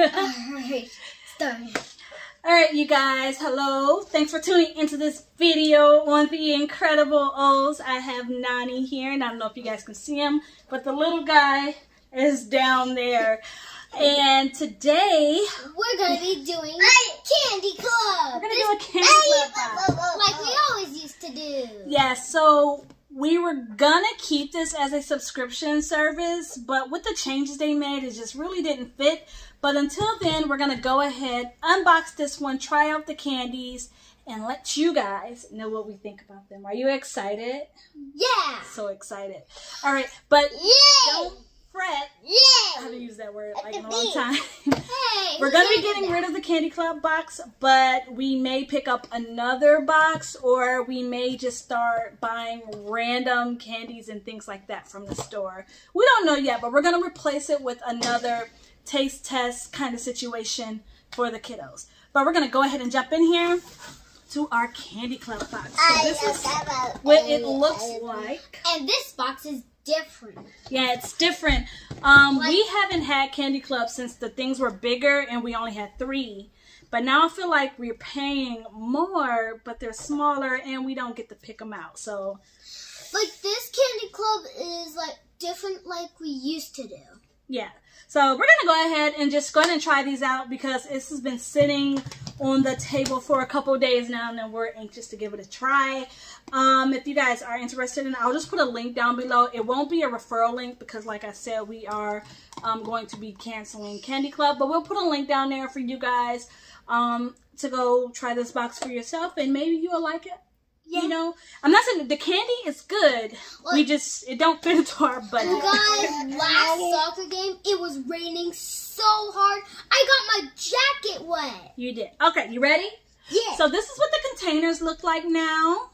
Alright, start. All right, you guys, hello. Thanks for tuning into this video on the N'Kredible O's. I have Nani here, and I don't know if you guys can see him, but the little guy is down there. And today, We're gonna be doing Candy Club! we're going to do a candy club box. Like we always used to do. Yeah, so we were gonna keep this as a subscription service, but with the changes they made, it just really didn't fit. But until then, we're gonna go ahead, unbox this one, try out the candies, and let you guys know what we think about them. Are you excited? Yeah! So excited. All right, but Yay! Fret. I haven't used that word like in a long time. Hey! We're gonna be getting rid of the Candy Club box, but we may pick up another box or we may just start buying random candies and things like that from the store. We don't know yet, but we're gonna replace it with another taste test kind of situation for the kiddos. But we're gonna go ahead and jump in here to our Candy Club box. So this is what it looks like. And this box is different. Yeah, it's different. Um, we haven't had Candy Club since the things were bigger and we only had three. But now I feel like we're paying more, but they're smaller and we don't get to pick them out. So, Like this Candy Club is like different like we used to do. yeah. So we're to go ahead and just go ahead and try these out because this has been sitting on the table for a couple days now and we're anxious to give it a try. Um, if you guys are interested in I'll just put a link down below. It won't be a referral link because like I said, we are um, going to be canceling Candy Club, but we'll put a link down there for you guys um, to go try this box for yourself and maybe you'll like it. You know, I'm not saying the candy is good. we just it don't fit into our budget. You guys, last soccer game, it was raining so hard. I got my jacket wet. You did. Okay, you ready? Yeah. So this is what the containers look like now.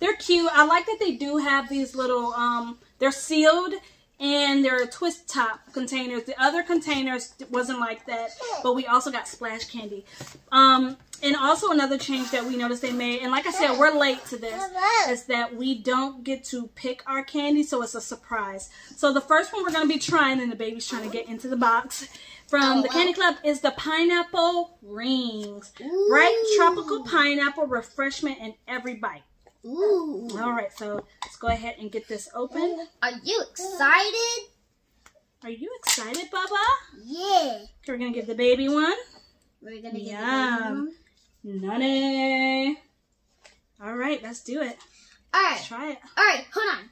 They're cute. I like that they do have these little um they're sealed and they're twist top containers. The other containers wasn't like that, but we also got splash candy. Um and also another change that we noticed they made, and like I said, we're late to this, is that we don't get to pick our candy, so it's a surprise. So the first one we're gonna be trying, and the baby's trying to get into the box from the. Candy Club is the pineapple rings. Bright tropical pineapple refreshment in every bite. Ooh. All right, so let's go ahead and get this open. Are you excited? Are you excited, Bubba? Yeah. We're gonna give the baby one. We're gonna get Yum. Nutty. All right, let's do it. All right. Try it. All right. Hold on.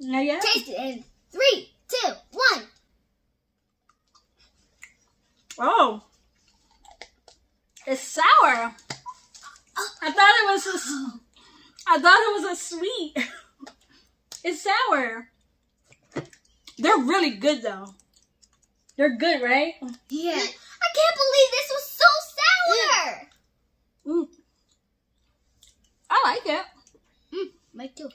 No, yeah. Taste it in three, two, one. Oh, it's sour. I thought it was a, I thought it was a sweet. It's sour. They're really good though. They're good, right? Yeah. I can't believe this was so sour. Mm. I like it. Mm, me too.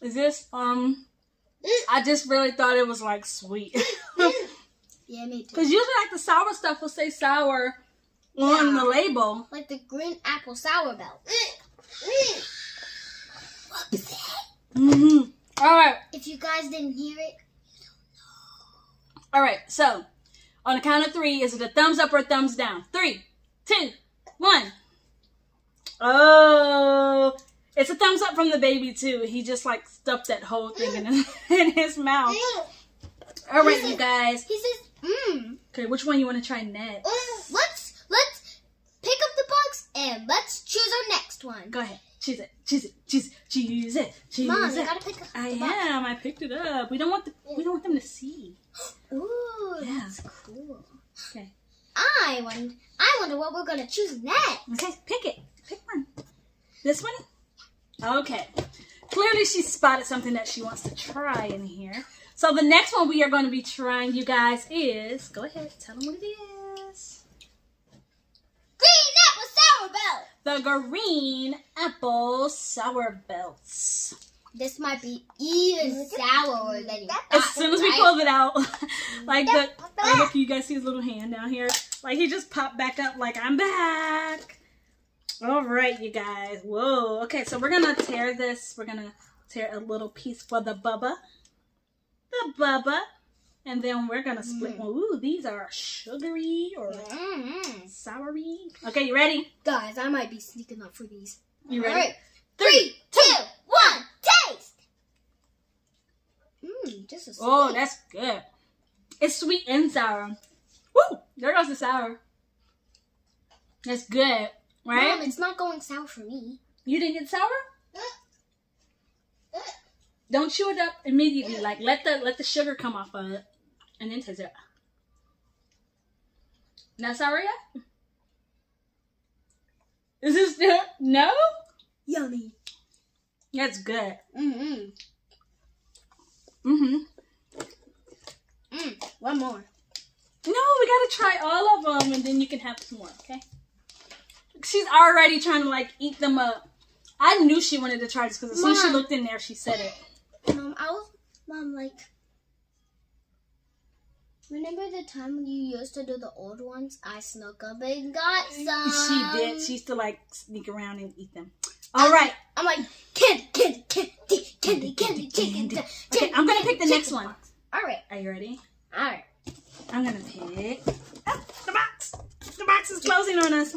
Is this um? I just really thought it was like sweet. Yeah, me too. Cause usually like the sour stuff will say sour on Yeah. the label. Like the green apple sour belt. Whoopsie. hmm All right, If you guys didn't hear it, all right. So on the count of three, is it a thumbs up or a thumbs down? Three, two, one. Oh, it's a thumbs up from the baby too. He just like stuffed that whole thing in, in his mouth. All right, you guys. he says, "Mmm." Okay, which one you want to try next? Let's let's pick up the box and let's choose our next one. Go ahead. Choose it. Choose it. Choose. Choose it. Choose Mom, it. you gotta pick up the I box. am. I picked it up. We don't want the. We don't want them to see. Ooh, Yeah. that's cool. Okay. I wonder, I wonder what we're gonna choose next. Okay. Pick it. Pick one. This one. Okay. Clearly, she spotted something that she wants to try in here. So the next one we are going to be trying, you guys, is go ahead. Tell them what it is. Green apple sour belt. The green apple sour belts. This might be even sourer than you As soon as we right? pulled it out, like the, like if you guys see his little hand down here, like he just popped back up, like I'm back. All right, you guys. Whoa. Okay, so we're gonna tear this. We're gonna tear a little piece for the bubba, the bubba, And then we're gonna split Mm. one. Ooh, these are sugary or Mm-hmm. soury. Okay, you ready? Guys, I might be sneaking up for these. You ready? All right. Three, two, one, taste. Mmm, this is Oh, sweet. that's good. It's sweet and sour. Woo! There goes the sour. That's good, right? Mom, it's not going sour for me. You didn't get sour? Don't chew it up immediately. Like let the let the sugar come off of it, and then taste it. Sour? Is this still no? Yummy. That's good. Mm-hmm. Mm Mhm. Mm. One more. No, we gotta try all of them, and then you can have some more. Okay? She's already trying to like eat them up. I knew she wanted to try this because as soon as she looked in there, she said it. Mom, I was, Mom, like, remember the time when you used to do the old ones? I snuck up and got some. She did. She used to like sneak around and eat them. All right. I'm like, candy, candy, candy, candy, candy, chicken. Candy. Okay, I'm gonna pick the next one. All right, Are you ready? all right. I'm gonna pick ah, the box. The box is closing on us.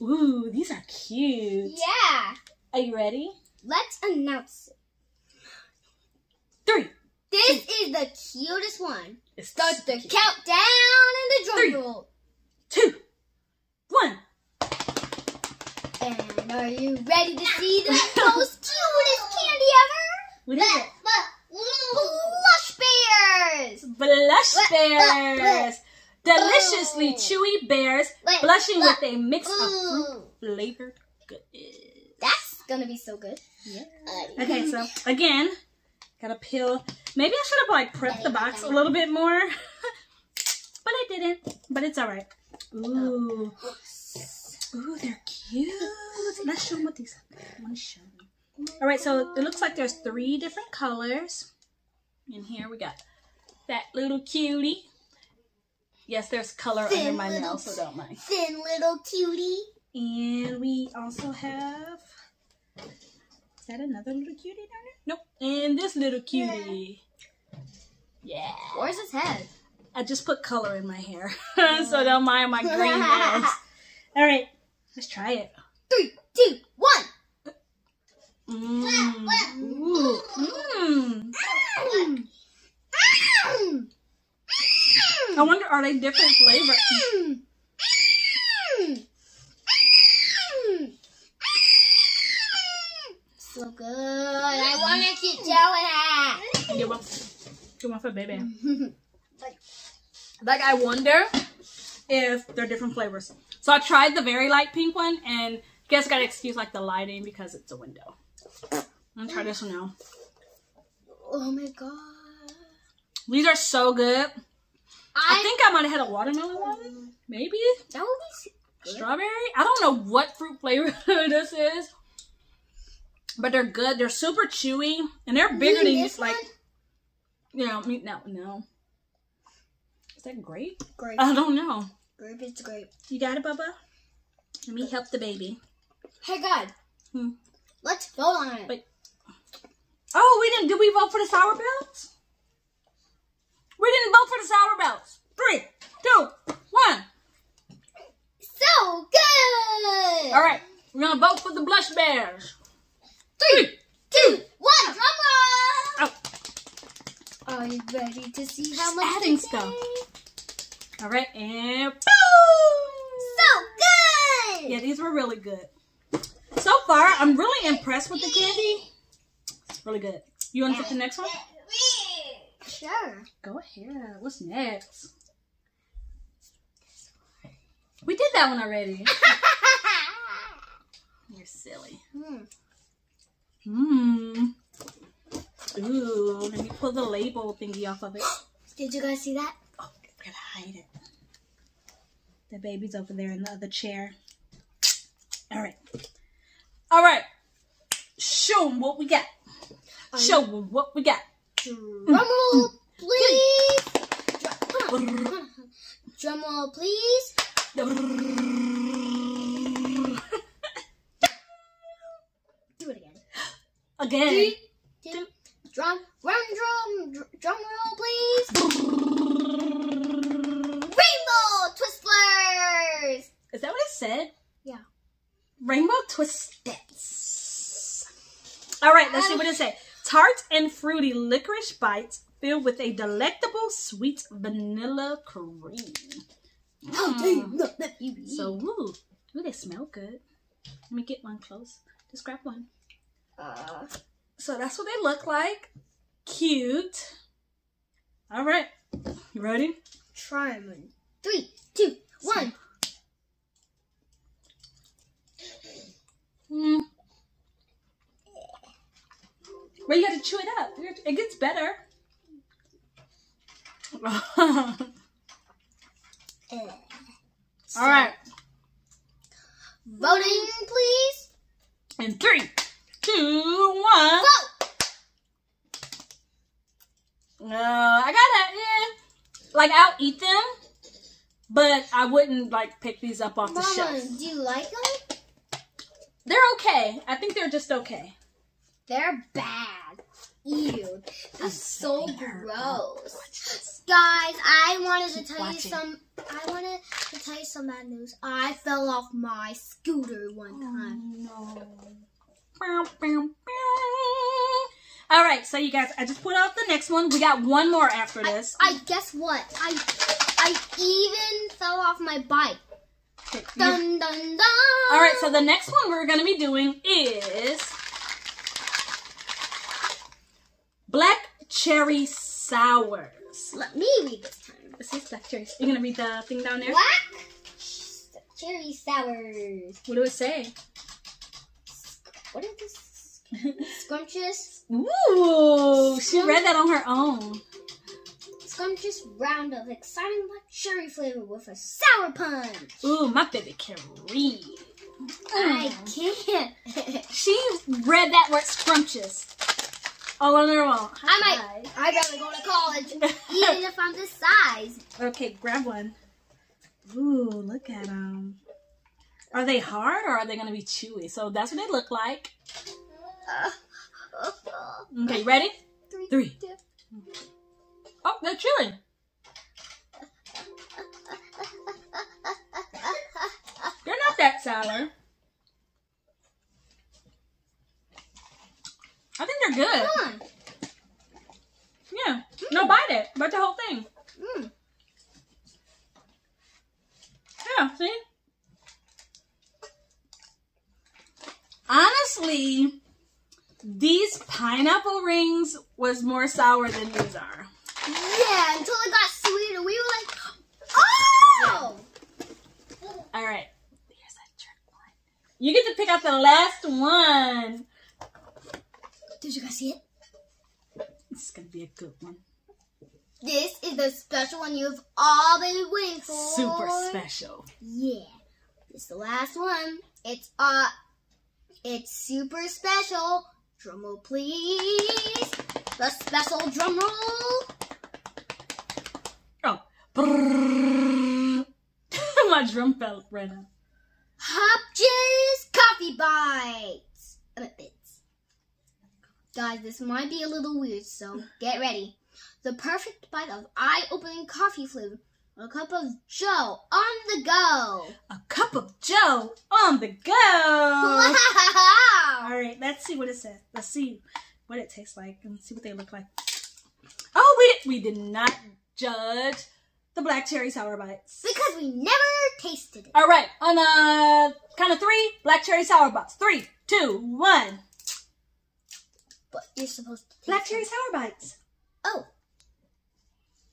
Ooh, these are cute. Yeah. Are you ready? Let's announce it. Three. This is the cutest one. It's Start so the cute. countdown and the drum roll. Two. One. And are you ready to see the most cutest candy ever? What is it? Blush bears! Blush bears. Deliciously Oh. chewy bears, blushing with a mix of fruit flavored goodness. that's gonna be so good. Yeah. Uh, Okay, so again, gotta peel. Maybe I should have like prepped the box a little bit more, but I didn't. But it's all right. Ooh, ooh, they're cute. Let's show them what these. I want to show them. All right, so it looks like there's three different colors. And here we got that little cutie. Yes, there's color under my nails, so don't mind. Thin little cutie. And we also have. Is that another little cutie down there? Nope. And this little cutie. Yeah. Where's his head? I just put color in my hair, so don't mind my green nails. All right, let's try it. Three, two, one. Mmm. Ooh. Mmm. Mm. Mm. I wonder, are they different flavors? Mm. Mm. Mm. So good. I want to mm-hmm. keep doing Get one. Get one for baby. Like, I wonder if they're different flavors. So I tried the very light pink one, and guess I gotta excuse like the lighting because it's a window. I'm gonna try this one now. oh my god. These are so good. I I, think I might have had a watermelon one, mm-hmm. maybe that would be Good. strawberry. I don't know what fruit flavor this is, but they're good. They're super chewy, and they're bigger than you like. You know, me no, no. Is that grape? Grape. I don't know. grape is grape. You got it, Bubba? Let me help the baby. Hey God. Hmm. Let's vote on it. Wait. Oh, we didn't. Did we vote for the sour bells? We didn't vote for the sour bells. Three, two, one. So good. All right, we're gonna vote for the blush bears. Three, two, one. Drum Oh. roll. Are you ready to see how Just much adding stuff. All right, and boom. So good. Yeah, these were really good. So far, I'm really impressed with the candy. It's really good. You want to pick the next one? Sure. Go ahead. What's next? We did that one already. You're silly. Hmm. Mmm. Ooh, let me pull the label thingy off of it. Did you guys see that? Oh, I gotta hide it. The baby's over there in the other chair. All right. All right. Show 'em what we got. Show 'em what we got. Drum roll, mm-hmm. please. Drum, drum roll, please. Again. Two, drum, drum, drum, drum roll, please. Rainbow Twistlers! Is that what it said? Yeah. Rainbow Twistlets. All right, let's see what it said. Tart and fruity licorice bites filled with a delectable sweet vanilla cream. Oh, mm. So, ooh, ooh, they smell good. Let me get one close. Just grab one. Uh, So that's what they look like. Cute. All right. You ready? try 'em in three, two, one. Mm. Well, you got to chew it up. It gets better. All right. Voting, please. In three, two, one. Vote. No, uh, I gotta, yeah. Like, I'll eat them, but I wouldn't, like, pick these up off the shelf. do you like them? They're okay. I think they're just okay. They're bad. Ew. That's so setting her oh gross. Guys, I wanted to tell watching. you some I wanted to tell you some bad news. I fell off my scooter one oh, time. no. All right, so you guys, I just put out the next one. We got one more after this. I guess what? I I even fell off my bike. Okay, Dun dun dun. All right, so the next one we're going to be doing is black cherry sours. let me read this time. This is black cherry. You gonna read the thing down there? Black cherry sours. What do it say? What is this? Scrumptious, Ooh, she read that on her own. scrumptious round of exciting black cherry flavor with a sour punch. Ooh, my baby can read. I can't. She read that word scrumptious all on her own. I might. I'd rather go to college, even if I'm this size. Okay, grab one. Ooh, look at them. Are they hard or are they gonna be chewy? So that's what they look like. Okay, ready? Three. Oh, they're chewy. They're not that sour. I think they're good. Yeah. No, bite it. Bite the whole thing. Mm. Yeah, see? Honestly, these pineapple rings was more sour than these are. Yeah, until it got sweeter, we were like, oh! All right. Here's that trick one. You get to pick out the last one. Did you guys see it? This is gonna be a good one. This is the special one you've all been waiting for. Super special. Yeah. It's the last one. It's uh it's super special. Drum roll please. The special drum roll. Oh. My drum fell right now. Hopjes coffee bites. Bits. Guys, this might be a little weird, so get ready. The perfect bite of eye-opening coffee flavor. A cup of Joe on the go. A cup of Joe on the go. All Wow! right, let's see what it says. Let's see what it tastes like and see what they look like. Oh, we did, we did not judge the black cherry sour bites. Because we never tasted it. All right, on a count of three, black cherry sour bites. Three, two, one. But you're supposed to taste Black cherry sour bites. Oh,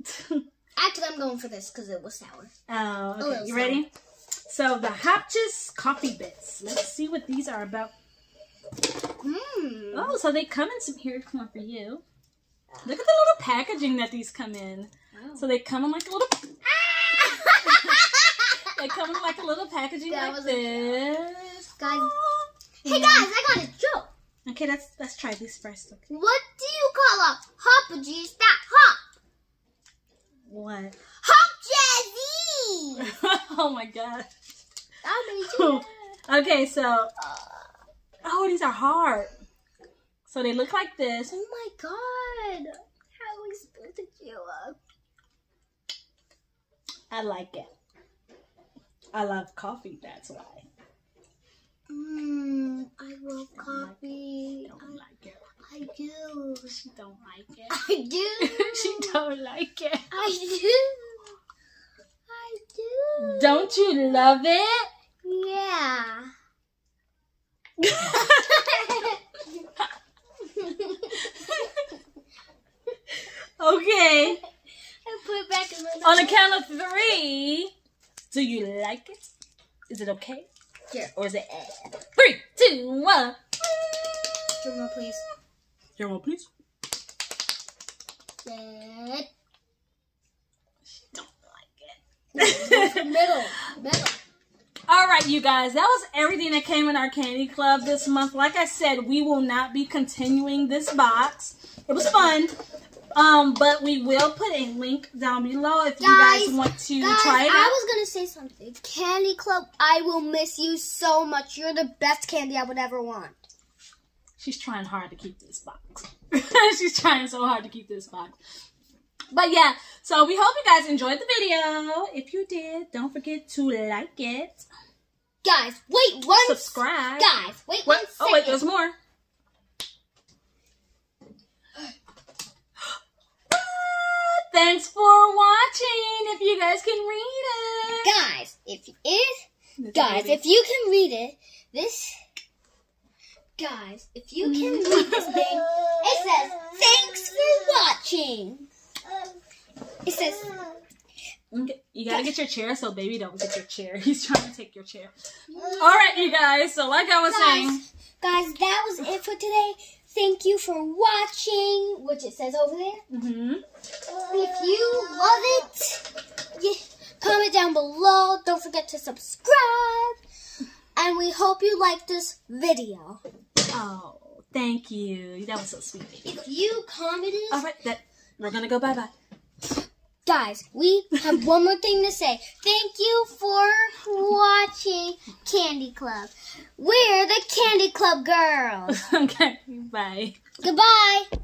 actually, I'm going for this because it was sour. Oh, okay. You ready? So the Hopjes coffee bits. Let's see what these are about. Mmm. Oh, so they come in some. Here's one for you. Look at the little packaging that these come in. So they come in like a little. They come in like a little packaging That like this. Guys, hey Yeah. guys, I got a joke. Okay, let's let's try these first. Okay. What do you call a hoppages that hop? What? Hop jazzy. oh my god. You. Okay, so Uh, oh, these are hard. So they look like this. oh my god. How are we supposed to chew up? I like it. I love coffee. That's why. Mmm, I love coffee. Don't like it. I do. She don't like it. I do. she don't like it. I do. I do. Don't you love it? Yeah. Okay. I put it back in my On the count of three, do you like it? Is it okay? Yeah. Or is it eh? Three, two, one. Drum roll, please. Your roll, please. Set. She don't like it. Middle. Middle. Right, you guys, that was everything that came in our candy club this month. Like I said, we will not be continuing this box. It was fun. Um, but we will put a link down below if you guys Guys, want to Guys, try it out. I was gonna say something. Candy Club, I will miss you so much. You're the best candy I would ever want. She's trying hard to keep this box. She's trying so hard to keep this box. But yeah, so we hope you guys enjoyed the video. If you did, don't forget to like it, Guys, wait one subscribe. Guys, wait What? one Oh wait, there's more. Thanks for watching. If you guys can read it. Guys, if if guys, if you can read it, this guys, if you can read this thing, it says thanks for watching. It says you gotta get your chair so baby don't get your chair. He's trying to take your chair. All right, you guys. So like I was saying, guys, guys, that was it for today. Thank you for watching, which it says over there. hmm If you love it, comment down below. Don't forget to subscribe. And we hope you like this video. oh, thank you. That was so sweet. If you commented, All right, that we're gonna go bye bye. Guys, we have one more thing to say. Thank you for watching Candy Club. We're the Candy Club girls. okay, bye. Goodbye.